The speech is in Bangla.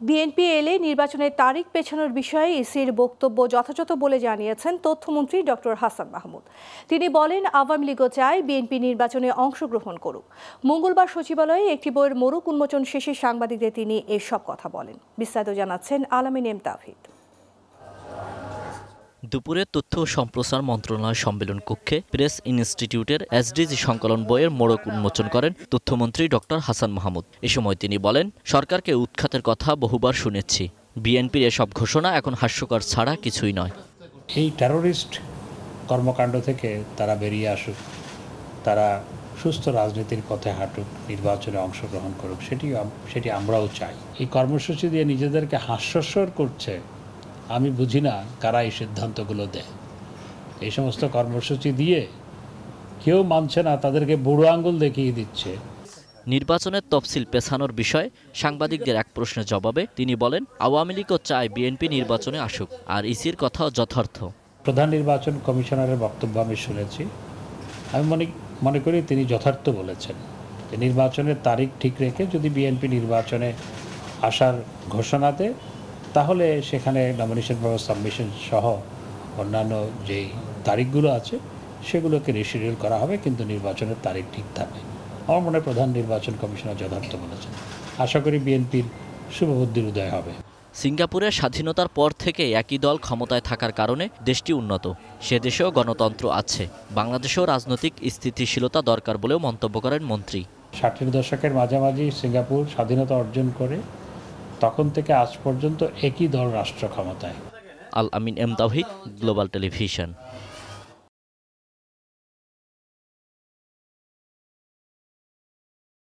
বিএনপি এলে নির্বাচনের তারিখ পেছানোর বিষয়ে ইসির বক্তব্য যথাযথ বলে জানিয়েছেন তথ্যমন্ত্রী ডক্টর হাসান মাহমুদ। তিনি বলেন, আওয়ামী লীগও চায় বিএনপি নির্বাচনে অংশগ্রহণ করুক। মঙ্গলবার সচিবালয়ে একটি বইয়ের মোড়ক উন্মোচন শেষে সাংবাদিকদের তিনি এসব কথা বলেন। বিস্তারিত জানাচ্ছেন আলামিন এম তাফিদ। দুপুরে তথ্য ও সম্প্রসার মন্ত্রণালয় সম্মেলন কক্ষে প্রেস ইনস্টিটিউটের এসডিজি সংকলন বইয়ের মোড়ক উন্মোচন করেন তথ্যমন্ত্রী ডক্টর হাসান মাহমুদ। এ সময় তিনি বলেন, সরকারকে উৎখাতের কথা বহুবার শুনেছি। বিএনপির এসব ঘোষণা এখন হাস্যকর ছাড়া কিছুই নয়। এই টেরোরিস্ট কর্মকাণ্ড থেকে তারা বেরিয়ে আসুক, তারা সুস্থ রাজনীতির পথে হাঁটুক, নির্বাচনে অংশগ্রহণ করুক, সেটি সেটি আমরাও চাই। এই কর্মসূচি দিয়ে নিজেদেরকে হাস্যস্বর করছে আমি বুঝি না কারা এই সিদ্ধান্তগুলো দেয়। এই সমস্ত কর্মসূচি দিয়ে কেউ মানছে না তাদেরকে বুড়ো আঙ্গুল দেখিয়ে দিচ্ছে। নির্বাচনের তফসিল পেছানোর বিষয়ে সাংবাদিকদের এক প্রশ্নের জবাবে তিনি বলেন আওয়ামী লীগও চায় বিএনপি নির্বাচনে আসুক আর ইসির কথাও যথার্থ। প্রধান নির্বাচন কমিশনারের বক্তব্য আমি শুনেছি। আমি মনে মনে করি তিনি যথার্থ বলেছেন যে নির্বাচনের তারিখ ঠিক রেখে যদি বিএনপি নির্বাচনে আসার ঘোষণা দেয় তাহলে সেখানে নমিনেশন বা সাবমিশন সহ অন্যান্য যেই তারিখগুলো আছে সেগুলোকে রিশিডিউল করা হবে কিন্তু নির্বাচনের তারিখ ঠিক থাকবে। আমার মনে প্রধান নির্বাচন কমিশনার যথার্থ বলেছেন। আশা করি বিএনপির শুভবুদ্ধির উদয় হবে। সিঙ্গাপুরের স্বাধীনতার পর থেকে একই দল ক্ষমতায় থাকার কারণে দেশটি উন্নত। সে দেশেও গণতন্ত্র আছে। বাংলাদেশেও রাজনৈতিক স্থিতিশীলতা দরকার বলেও মন্তব্য করেন মন্ত্রী। ষাটের দশকের মাঝামাঝি সিঙ্গাপুর স্বাধীনতা অর্জন করে তখন থেকে আজ পর্যন্ত একই দল রাষ্ট্র ক্ষমতায়। Al Amin M Tahid global television